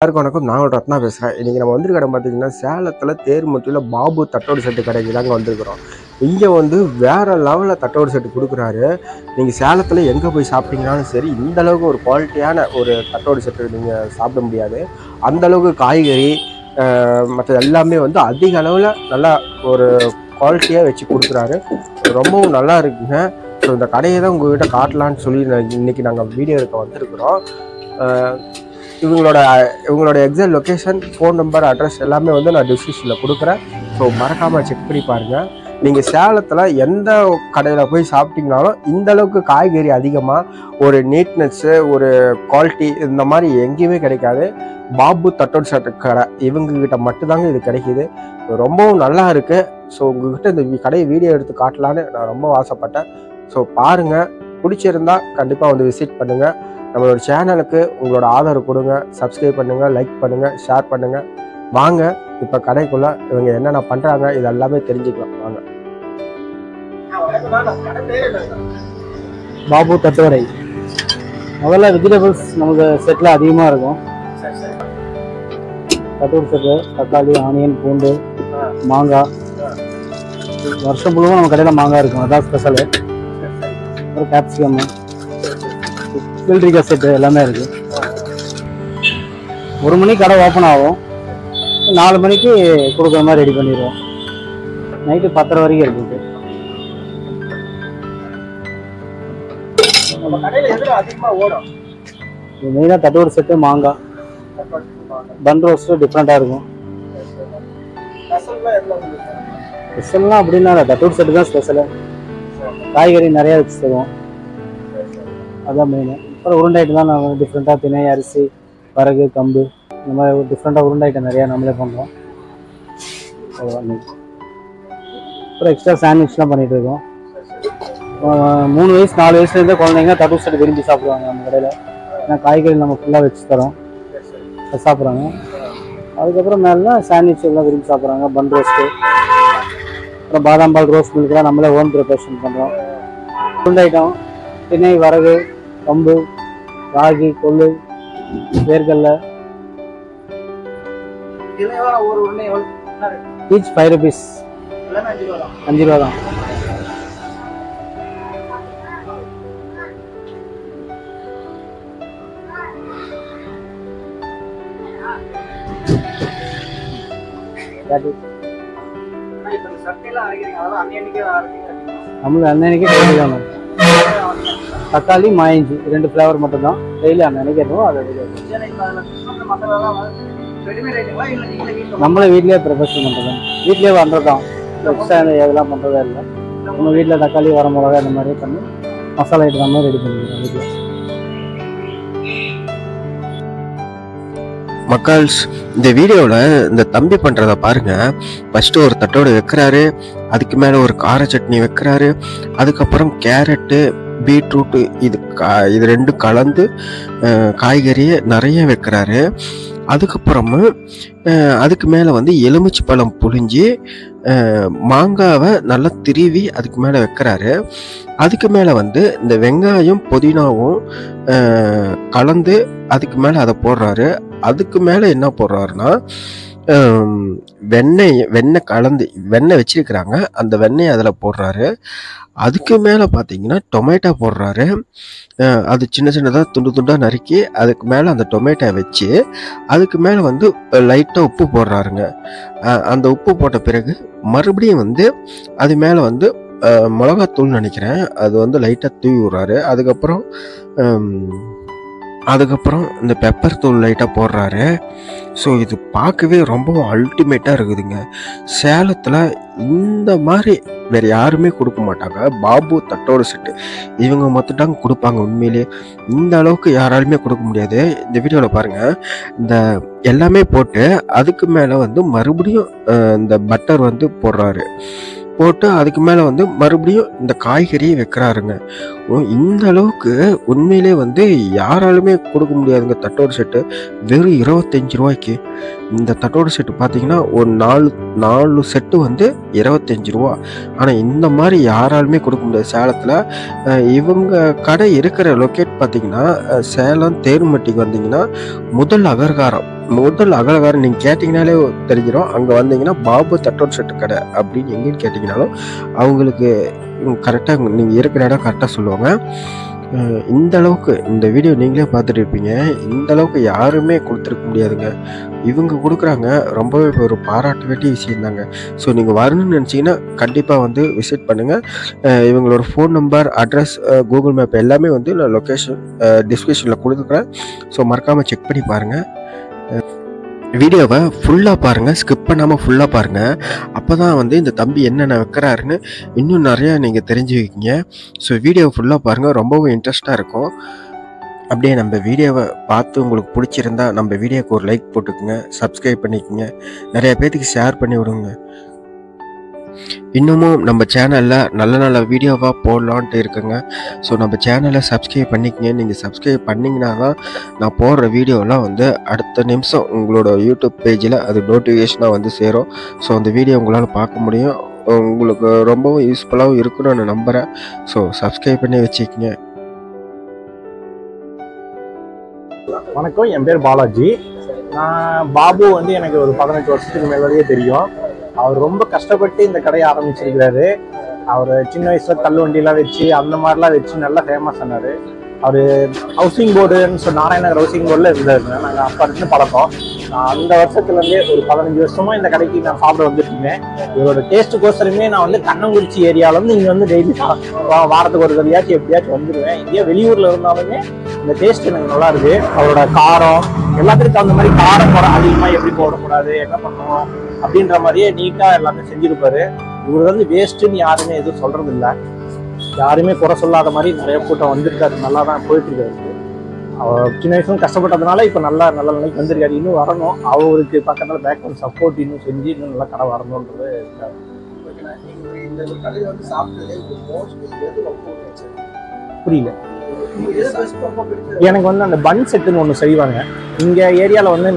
எல்லாருக்கும் வணக்கம். நான் ரத்னா பேசுகிறேன் இன்றைக்கி நம்ம வந்திருக்க இடம் பார்த்தீங்கன்னா சேலத்தில் தேர்முட்டியில் பாபு தட்டோடு செட்டு கடைக்கு தாங்க வந்திருக்கிறோம். இங்கே வந்து வேறு லெவலில் தட்டோடு செட்டு கொடுக்குறாரு. நீங்கள் சேலத்தில் எங்கே போய் சாப்பிட்டீங்கனாலும் சரி இந்த அளவுக்கு ஒரு குவாலிட்டியான ஒரு தட்டோடு செட்டு நீங்கள் சாப்பிட முடியாது. அந்த அளவுக்கு காய்கறி மற்ற எல்லாமே வந்து அதிக அளவில் நல்லா ஒரு குவாலிட்டியாக வச்சு கொடுக்குறாரு. ரொம்பவும் நல்லா இருக்குங்க. ஸோ இந்த கடையை தான் உங்கள்கிட்ட காட்டலான்னு சொல்லி இன்னைக்கு நாங்கள் வீடியோ எடுக்க வந்திருக்கிறோம் இவங்களோட இவங்களோட exact location phone number address எல்லாமே வந்து நான் டிஸ்கிரிப்ஷனில் கொடுக்குறேன். ஸோ மறக்காமல் செக் பண்ணி பாருங்கள் நீங்கள் சேலத்தில் எந்த கடையில் போய் சாப்பிட்டீங்கனாலும் இந்த அளவுக்கு காய்கறி அதிகமாக ஒரு நீட்னஸ்ஸு ஒரு குவாலிட்டி இந்த மாதிரி எங்கேயுமே கிடைக்காது. பாபு தட்டோட் சட்ட கடை இவங்ககிட்ட மட்டும்தாங்க இது கிடைக்கிது. ரொம்பவும் நல்லா இருக்குது ஸோ உங்ககிட்ட இந்த கடையை வீடியோ எடுத்து காட்டலான்னு நான் ரொம்ப ஆசைப்பட்டேன். ஸோ பாருங்கள் பிடிச்சிருந்தா கண்டிப்பாக வந்து விசிட் பண்ணுங்கள் நம்மளோட சேனலுக்கு உங்களோட ஆதரவு கொடுங்க. சப்ஸ்கிரைப் பண்ணுங்கள் லைக் பண்ணுங்கள் ஷேர் பண்ணுங்கள் வாங்க இப்போ கடைக்குள்ளே இவங்க என்னென்ன பண்ணுறாங்க இது எல்லாமே தெரிஞ்சுக்கலாம். வாங்க. பாபு தட்டுவடை முதல்ல வெஜிடபிள்ஸ் நமக்கு செட்டில் அதிகமாக இருக்கும். தட்டுவடை செட்டு தக்காளி ஆனியன் பூண்டு மாங்காய். வருஷம் முழுவதும் நம்ம கடையில் மாங்காய் இருக்கும். அதான் ஸ்பெஷலு அப்புறம் கேப்சிகம் வெள்ளரிக்காய் செட்டு எல்லாமே இருக்கு. ஒரு மணிக்கு கடை ஓப்பன் ஆகும். நாலு மணிக்கு கொடுக்குற மாதிரி ரெடி பண்ணிடுவோம். நைட்டு பத்தரை வரைக்கும் இருக்குது. மெயினாக தட்டுவடை செட்டு மாங்காய். பன் ரோஸ்ட்டு டிஃப்ரெண்ட்டாக இருக்கும். ஸ்பெஷல்லாம் அப்படின்னா தட்டூர் செட்டு தான் ஸ்பெஷலு காய்கறி நிறையா வச்சு தருவோம். அதான் மெயின் அப்புறம் உருண்டை ஐட்டம் தான் நாங்கள் டிஃப்ரெண்ட்டாக திணை அரிசி வரகு கம்பு. இந்த மாதிரி டிஃப்ரெண்ட்டாக உருண்டை ஐட்டம் நிறையா நம்மளே பண்ணுறோம் அவ்வளோதான் அப்புறம் எக்ஸ்ட்ரா சாண்ட்விச்லாம் பண்ணிகிட்டு இருக்கோம். மூணு வயசு நாலு வயசுலேருந்தே குழந்தைங்க தட்டூர் சட்டை விரும்பி சாப்பிடுவாங்க நம்ம கடையில். ஏன்னா காய்கறி நம்ம ஃபுல்லாக வச்சு தரோம். சாப்பிட்றாங்க. அதுக்கப்புறம் மேலே சாண்ட்விச் எல்லாம் விரும்பி சாப்பிட்றாங்க. பன் ரோஸ்ட்டு அப்புறம் பாதாம் பால் ரோஸ் மில்க்லாம் நம்மளே ஓன் ப்ரிப்பரேஷன் பண்ணுறோம் உருண்டை ஐட்டம் திணை வரகு கம்பு ராகி கொள்ளு வேர்கல்ல ஈச் ஃபைவ் ருபீஸ் அஞ்சு ரூபா தான். That is- நம்மளுக்கு அன்னன்னைக்கே டெய்லி தான் தக்காளி மாயஞ்சி ரெண்டு ஃப்ளேவர் மட்டும் தான் டெய்லி அன்னன்னைக்கு இருக்கும் அது நம்மளே வீட்லயே ப்ரிப்பரேஷன் பண்ணுறது வீட்லயே பண்ணுறது தான் எக்ஸ்ட்ரா எதெல்லாம் பண்ணுறதே இல்லை. நம்ம வீட்டில் தக்காளி வர மிளகா இந்த மாதிரி பண்ணி மசாலா ஐட்டம் மாதிரி ரெடி பண்ணிக்கிறோம் வீட்டில் மக்கால்ஸ் இந்த வீடியோவில் இந்த தம்பி பண்ணுறத பாருங்கள் ஃபஸ்ட்டு ஒரு தட்டோடு வைக்கிறாரு அதுக்கு மேலே ஒரு கார சட்னி வைக்கிறாரு அதுக்கப்புறம் கேரட்டு பீட்ரூட்டு இது கா இது ரெண்டும் கலந்து காய்கறியை நிறைய வைக்கிறாரு. அதுக்கப்புறமா அதுக்கு மேலே வந்து எலுமிச்சை பழம் புழிஞ்சி மாங்காவை நல்லா திருவி அதுக்கு மேலே வைக்கிறாரு. அதுக்கு மேலே வந்து இந்த வெங்காயம் புதினாவும் கலந்து அதுக்கு மேலே அதை போடுறாரு. அதுக்கு மேலே என்ன போடுறாருன்னா வெண்ணெய் வெண்ணெய் கலந்து வெண்ணெய் வச்சிருக்கிறாங்க. அந்த வெண்ணெய் அதில் போடுறாரு. அதுக்கு மேலே பார்த்தீங்கன்னா டொமேட்டோ போடுறாரு. அது சின்ன சின்னதாக துண்டு துண்டாக நறுக்கி அதுக்கு மேலே அந்த டொமேட்டோ வச்சு அதுக்கு மேலே வந்து லைட்டாக உப்பு போடுறாருங்க. அந்த உப்பு போட்ட பிறகு மறுபடியும் வந்து அது மேலே வந்து மிளகாத்தூள் நினைக்கிறேன். அது வந்து லைட்டாக தூவி விடுறாரு. அதுக்கப்புறம் அதுக்கப்புறம் இந்த பெப்பர் தூள் லைட்டாக போடுறாரு. ஸோ இது பார்க்கவே ரொம்பவும் அல்டிமேட்டாக இருக்குதுங்க. சேலத்தில் இந்த மாதிரி வேறு யாருமே கொடுக்க மாட்டாங்க. பாபு தட்டோட செட்டு இவங்க மட்டும்தாங்க கொடுப்பாங்க உண்மையிலே. இந்த அளவுக்கு யாராலுமே கொடுக்க முடியாது. இந்த வீடியோவில் பாருங்கள் இந்த எல்லாமே போட்டு அதுக்கு மேலே வந்து மறுபடியும் இந்த பட்டர் வந்து போடுறாரு. போட்டு அதுக்கு மேலே வந்து மறுபடியும் இந்த காய்கறியை வைக்கிறாருங்க. ஓ, இந்த அளவுக்கு உண்மையிலே வந்து யாராலுமே கொடுக்க முடியாதுங்க தட்டோடு செட்டு. வெறும் இருபத்தஞ்சி ரூபாய்க்கு. இந்த தட்டோடு செட்டு பார்த்தீங்கன்னா ஒரு நாலு நாலு செட்டு வந்து இருபத்தஞ்சி ரூபா. ஆனால் இந்த மாதிரி யாராலுமே கொடுக்க முடியாது. சேலத்தில் இவங்க கடை இருக்கிற லொக்கேட் பார்த்தீங்கன்னா சேலம் தேர்மட்டிக்கு வந்தீங்கன்னா முதல் அகர்காரம். முதல் அகலகாரம் நீங்கள் கேட்டிங்கனாலே தெரிஞ்சிடும் அங்கே வந்தீங்கன்னா பாபு தட்டோட் செட்டு கடை அப்படின்னு எங்கேன்னு கேட்டிங்கனாலும் அவங்களுக்கு கரெக்டாக நீங்கள் இருக்கிற இடம் கரெக்டாக சொல்லுவாங்க. இந்த அளவுக்கு இந்த வீடியோ நீங்களே பார்த்துட்டு இருப்பீங்க. இந்த அளவுக்கு யாருமே கொடுத்துருக்க முடியாதுங்க. இவங்க கொடுக்குறாங்க. ரொம்பவே ஒரு பாராட்ட வேண்டிய விஷயம் தாங்க. ஸோ நீங்கள் வரணும்னு நினச்சிங்கன்னா கண்டிப்பாக வந்து விசிட் பண்ணுங்கள் இவங்களோட phone number address Google map எல்லாமே வந்து நான் லொக்கேஷன் டிஸ்கிரிப்ஷனில் கொடுத்துருக்குறேன். ஸோ மறக்காமல் செக் பண்ணி பாருங்கள் வீடியோவை ஃபுல்லாக பாருங்கள் ஸ்கிப் பண்ணாமல் ஃபுல்லாக பாருங்கள் அப்போ தான் வந்து இந்த தம்பி என்னென்ன வைக்கிறாருன்னு இன்னும் நிறையா நீங்கள் தெரிஞ்சுக்கிங்க. ஸோ வீடியோவை ஃபுல்லாக பாருங்கள் ரொம்பவும் இன்ட்ரெஸ்ட்டாக இருக்கும். அப்படியே நம்ம வீடியோவை பார்த்து உங்களுக்கு பிடிச்சிருந்தா நம்ம வீடியோக்கு ஒரு லைக் போட்டுக்குங்க. சப்ஸ்கிரைப் பண்ணிக்கோங்க. நிறைய பேர்த்துக்கு ஷேர் பண்ணி விடுங்க இன்னமும் நம்ம சேனலில் நல்ல நல்ல வீடியோவாக போடலான்ட்டு இருக்குங்க. ஸோ நம்ம சேனலை சப்ஸ்கிரைப் பண்ணிக்கங்க. நீங்கள் சப்ஸ்கிரைப் பண்ணிங்கன்னா தான் நான் போடுற வீடியோலாம் வந்து அடுத்த நிமிஷம் உங்களோட யூடியூப் பேஜில் அது நோட்டிஃபிகேஷனாக வந்து சேரும். ஸோ அந்த வீடியோ உங்களால் பார்க்க முடியும். உங்களுக்கு ரொம்பவும் யூஸ்ஃபுல்லாகவும் இருக்குன்னு நான் நம்புகிறேன் ஸோ சப்ஸ்கிரைப் பண்ணி வச்சுக்கோங்க. வணக்கம். என் பேர் பாலாஜி. நான் பாபு வந்து எனக்கு ஒரு பதினெட்டு வருஷத்துக்கு மேலேயே தெரியும். அவர் ரொம்ப கஷ்டப்பட்டு இந்த கடையை ஆரம்பிச்சிருக்கிறாரு. அவர் சின்ன வயசுல தள்ளு வண்டியெல்லாம் வச்சு அந்த மாதிரிலாம் வச்சு நல்லா ஃபேமஸ் ஆனாரு. அவர் ஹவுசிங் போர்டுன்னு சொன்ன நாராயணகர் ஹவுசிங் போர்டில் இருந்தாருங்க நாங்கள் அப்போ இருந்து பழக்கம். நான் அந்த வருஷத்துலேருந்தே ஒரு பதினஞ்சு வருஷமா இந்த கடைக்கு நான் சாப்பிட வந்துட்டுருந்தேன் இவரோட டேஸ்ட்டுக்கோசரமே நான் வந்து கண்ணங்குறிச்சி ஏரியாவிலேருந்து இங்கே வந்து டெய்லி வாரத்துக்கு ஒரு தடையாச்சும் எப்படியாச்சும் வந்துடுவேன் இங்கே வெளியூரில் இருந்தாலுமே இந்த டேஸ்ட் எனக்கு நல்லா இருக்கு. அவரோட காரம் எல்லாத்துக்கும் தகுந்த மாதிரி காரம் போட அதிகமாக எப்படி போடக்கூடாது என்ன பண்ணணும் அப்படின்ற மாதிரியே நீட்டாக எல்லாமே செஞ்சுருப்பாரு. இவர் வந்து வேஸ்ட்டுன்னு யாருமே எதுவும் சொல்கிறது இல்லை யாருமே குறை சொல்லாத மாதிரி நிறைய கூட்டம் வந்திருக்காரு நல்லா தான் போயிட்டு இருக்காரு அவர் சின்ன வயசுல கஷ்டப்பட்டதுனால இப்போ நல்லா நல்ல நிலைக்கு வந்திருக்காரு. இன்னும் வரணும். அவருக்கு பக்கத்தில் பேக்ரவுண்ட் சப்போர்ட் இன்னும் செஞ்சு இன்னும் நல்லா கடை வரணுன்றது இருக்காரு. புரியல. எனக்கு வந்து அந்த பன் செட்டுன்னு ஒன்று செய்வாங்க. இங்கே ஏரியாவில் வந்து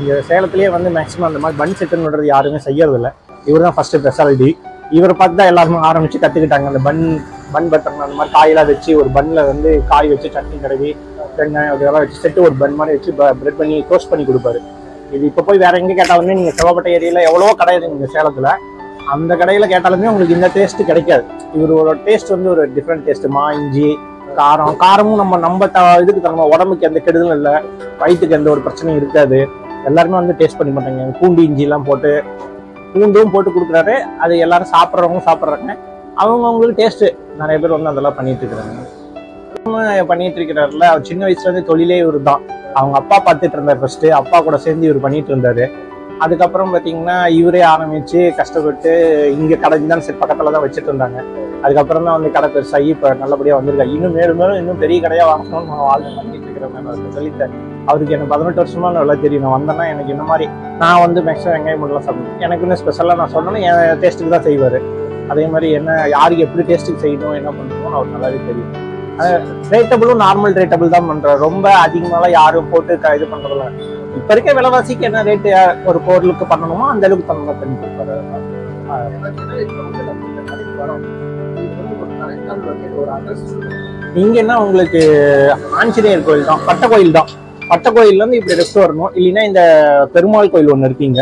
இங்கே சேலத்துலேயே வந்து மேக்ஸிமம் அந்த மாதிரி பன் செட்டுன்றது யாருமே செய்யறதில்ல. இவர் தான் ஃபர்ஸ்ட் ஸ்பெஷாலிட்டி இவரை பார்த்து தான் எல்லாருமே ஆரம்பிச்சு கற்றுக்கிட்டாங்க அந்த பன் பன் பட்டர் அந்த மாதிரி காயெல்லாம் வச்சு ஒரு பன்னில் வந்து காய் வச்சு சட்னி தடவி வெங்காயம் அதெல்லாம் வச்சு செட்டு ஒரு பன் மாதிரி வச்சு பிரெட் பண்ணி டோஸ்ட் பண்ணி கொடுப்பாரு. இது இப்போ போய் வேற எங்கே கேட்டாலுமே நீங்கள் செவப்பட்ட ஏரியாவில் எவ்வளோ கடை இருக்கு சேலத்தில். அந்த கடையில் கேட்டாலுமே உங்களுக்கு இந்த டேஸ்ட் கிடைக்காது. இவரோட டேஸ்ட் வந்து ஒரு டிஃப்ரெண்ட் டேஸ்ட் மா இஞ்சி காரம். காரமும் நம்ம நம்ம த இதுக்கு நம்ம உடம்புக்கு எந்த கெடுதலும் இல்லை. வயிற்றுக்கு எந்த ஒரு பிரச்சனையும் இருக்காது. எல்லாருமே வந்து டேஸ்ட் பண்ணி மாட்டாங்க. பூண்டு இஞ்சிலாம் போட்டு பூண்டும் போட்டு கொடுக்குறாரு. அது எல்லாரும் சாப்பிட்றவங்க சாப்பிட்றாங்க. அவங்கவுங்களுக்கு டேஸ்ட் நிறைய பேர் வந்து அதெல்லாம் பண்ணிட்டு இருக்கிறாங்க. பண்ணிட்டு இருக்கிறாருல அவர் சின்ன வயசுலேருந்து தொழிலே இவர் தான். அவங்க அப்பா பார்த்துட்டு இருந்தார் ஃபர்ஸ்ட் அப்பா கூட சேர்ந்து இவர் பண்ணிட்டு இருந்தார். அதுக்கப்புறம் பார்த்தீங்கன்னா இவரே ஆரம்பிச்சு கஷ்டப்பட்டு இங்கே கடை தான் சரி பக்கத்தில் தான் வச்சுட்டு இருந்தாங்க. அதுக்கப்புறம் தான் வந்து கடை பெருசாகி இப்போ நல்லபடியாக வந்திருக்காங்க இன்னும் மேலும் மேலும் இன்னும் பெரிய கடையாக வாங்கணும்னு நான் வாழ்க்கை பண்ணிட்டு இருக்கிறேன் நான் அவருக்கு எனக்கு பதினெட்டு வருஷமா நல்லா தெரியும். நான் வந்தேன்னா எனக்கு இந்த மாதிரி நான் வந்து மேக்ஸிமம் வெங்காயம் மட்டும் சாப்பிடுவேன். எனக்கு இன்னும் ஸ்பெஷலாக நான் சொன்னேன்னா என் டேஸ்ட்டுக்கு தான் செய்வார். அதே மாதிரி என்ன யாருக்கு எப்படி டேஸ்ட்டுக்கு செய்யணும் என்ன பண்ணணும்னு அவருக்கு நல்லாவே தெரியும். ரேட்டபிளும் நார்மல் ரேட்டபிள் தான் பண்ணுறாரு ரொம்ப அதிகமாகலாம் யாரும் போட்டு இது பண்ணுறதில்ல இப்போ இருக்க விலைவாசிக்கு என்ன ரேட்டு ஒரு பொருளுக்கு பண்ணணுமோ அந்த அளவுக்கு தகுந்த பண்ணி கொடுப்பாரு. இங்க என்ன உங்களுக்கு ஆஞ்சநேயர் கோயில் தான் பட்ட கோயில் தான். பட்ட கோயில்ல இருந்து இப்படி ரெஸ்ட் வரணும். இல்லைன்னா இந்த பெருமாள் கோயில் ஒன்று இருக்கீங்க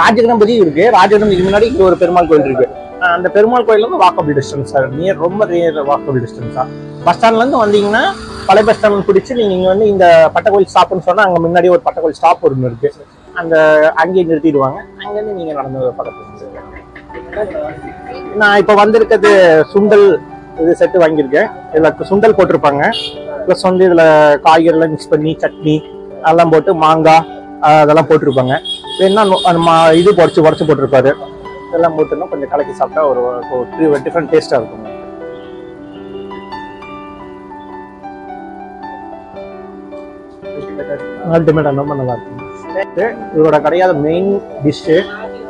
ராஜகணபதி இருக்கு. ராஜகணபதிக்கு முன்னாடி இங்கே ஒரு பெருமாள் கோயில் இருக்கு. அந்த பெருமாள் கோயில் வந்து வாக்கபிள் டிஸ்டன்ஸ் சார் நியர் ரொம்ப நியர் வாக்கபிள் டிஸ்டன்ஸ் தான் பஸ் ஸ்டாண்ட்லேருந்து வந்தீங்கன்னா பழைய பஸ் ஸ்டாண்ட் பிடிச்சி நீங்கள் இங்கே வந்து இந்த பட்டக்கோயில் ஸ்டாப்னு சொன்னால் அங்கே முன்னாடி ஒரு பட்டக்கோயில் ஸ்டாப் ஒன்று இருக்கு. அந்த அங்கேயே நிறுத்திடுவாங்க. அங்கேருந்து நீங்கள் நடந்து படத்தை நான் இப்போ வந்திருக்கிறது சுண்டல் இது செட்டு வாங்கியிருக்கேன். இதில் சுண்டல் போட்டிருப்பாங்க. ப்ளஸ் வந்து இதில் காய்கறிலாம் மிக்ஸ் பண்ணி சட்னி அதெல்லாம் போட்டு மாங்காய் அதெல்லாம் போட்டிருப்பாங்க. வேணா மா இது பொடிச்சு உடச்சு போட்டிருப்பாரு. இதெல்லாம் போட்டுன்னா கொஞ்சம் கலக்கி சாப்பிட்டா ஒரு டிஃப்ரெண்ட் டேஸ்ட்டாக இருக்கும். ரொம்ப நல்லா இருக்கும். இவரோட கடையாத மெயின் டிஷ்ஷு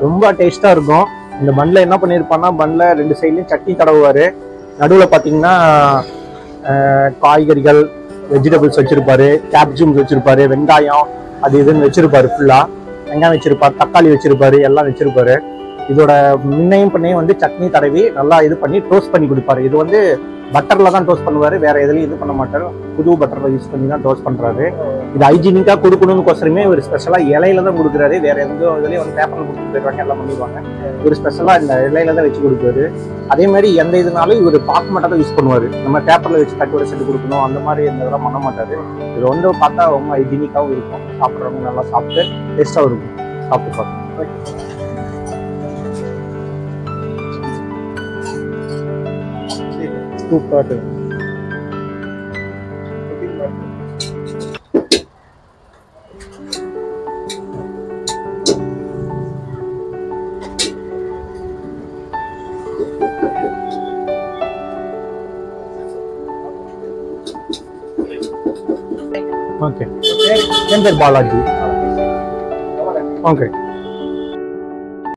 ரொம்ப டேஸ்ட்டாக இருக்கும். இந்த பன்ல என்ன பண்ணியிருப்பான்னா பன்ல ரெண்டு சைட்லையும் சட்னி தடவுவார். நடுவில் பார்த்தீங்கன்னா காய்கறிகள் வெஜிடபிள்ஸ் வச்சுருப்பாரு கேப்சிகம்ஸ் வச்சிருப்பாரு வெங்காயம் அது இதுன்னு வச்சிருப்பாரு ஃபுல்லாக வெங்காயம் வச்சுருப்பார் தக்காளி வச்சிருப்பாரு எல்லாம் வச்சுருப்பாரு. இதோட முன்னையும் பண்ணையும் வந்து சட்னி தடவி நல்லா இது பண்ணி டோஸ்ட் பண்ணி கொடுப்பாரு. இது வந்து பட்டரில் தான் டோஸ்ட் பண்ணுவார். வேறு எதுலையும் இது பண்ண மாட்டார். புது பட்டரில் யூஸ் பண்ணி தான் டோஸ்ட் பண்ணுறாரு இது ஹைஜீனிக்காக கொடுக்கணும்னு கோசரமே இவர் ஸ்பெஷலாக இலையில தான் கொடுக்குறாரு. வேறு எந்த இதுலேயும் வந்து பேப்பரில் கொடுத்து போயிடுவாங்க எல்லாம் பண்ணிடுவாங்க. இவர் ஸ்பெஷலாக இந்த இலையில தான் வச்சு கொடுக்குறாரு அதே மாதிரி எந்த இதுனாலும் இவர் பாக்கு மட்டும் தான் யூஸ் பண்ணுவார். நம்ம பேப்பரில் வச்சு தட்டு செட்டு கொடுக்கணும். அந்த மாதிரி இந்த இதெல்லாம் பண்ண மாட்டார். இது வந்து பார்த்தா ரொம்ப ஹைஜீனிக்காகவும் இருக்கும். சாப்பிட்றவங்க நல்லா சாப்பிட்டு டேஸ்ட்டாகவும் இருக்கும். சாப்பிட்டு பார்க்கணும். சூப்பராக ஓகே என் பேர் பாலாஜி ஓகே